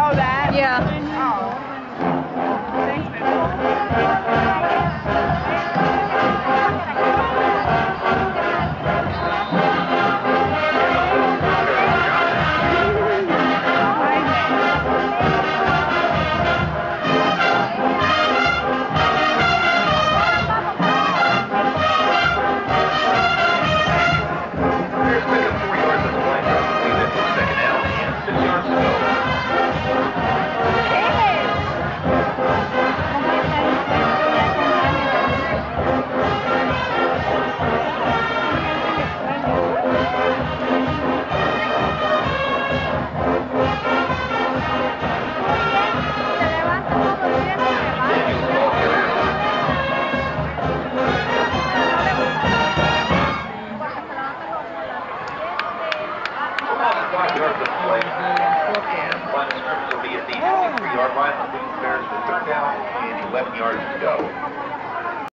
Oh, that? Yeah. Oh. Bears with third down and 11 yards to go.